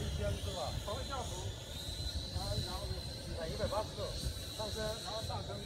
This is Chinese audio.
一千是吧？包下浮，然后然后一百八十度上升，然后上升。